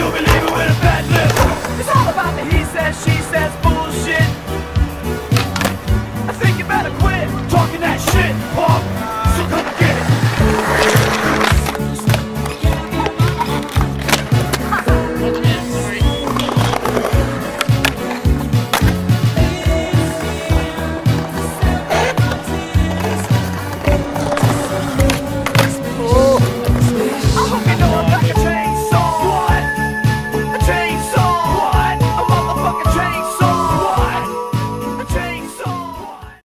you believe